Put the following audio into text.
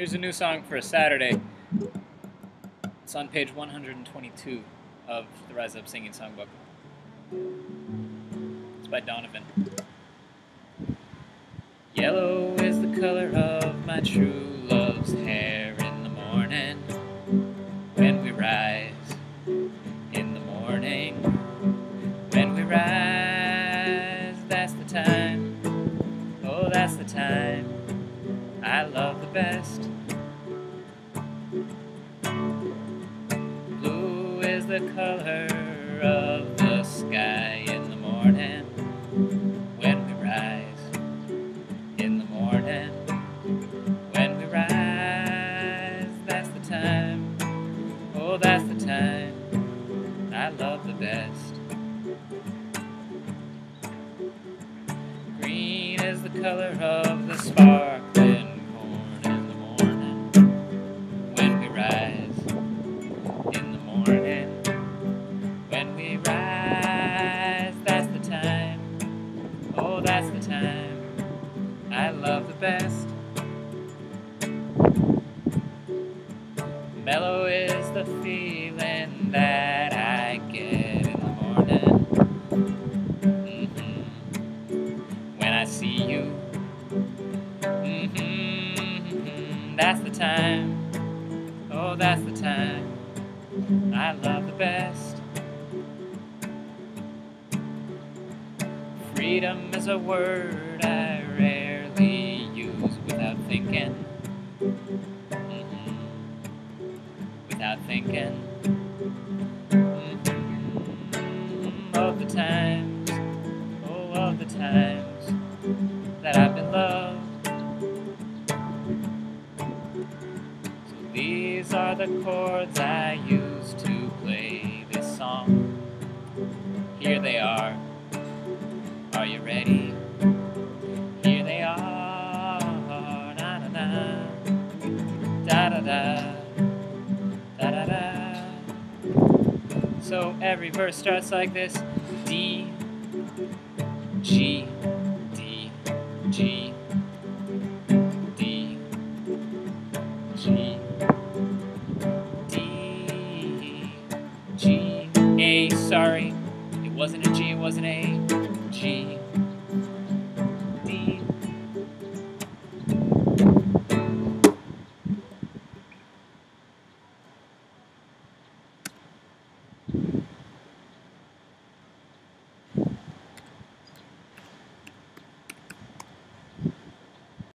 Here's a new song for a Saturday. It's on page 122 of the Rise Up Singing Songbook. It's by Donovan. Yellow is the color of my true love's hair in the morning when we rise. In the morning when we rise, that's the time. Oh, that's the time I love the best. Blue is the color of the sky in the morning when we rise. In the morning when we rise, that's the time. Oh, that's the time I love the best. Green is the color of the sparkling time I love the best. Mellow is the feeling that I get in the morning. Mhm. When I see you, Mhm. that's the time. Oh, that's the time I love the best. Freedom is a word I rarely use without thinking. Mhm. Without thinking. Mhm. Of the times, oh, of the times that I've been loved. So these are the chords I use to play this song. Here they are. Are you ready? Here they are. Na na na. Da da da. Da da da. So every verse starts like this D, G, D, G. D, G, D, G, A, sorry, it wasn't a G, it was an A. G.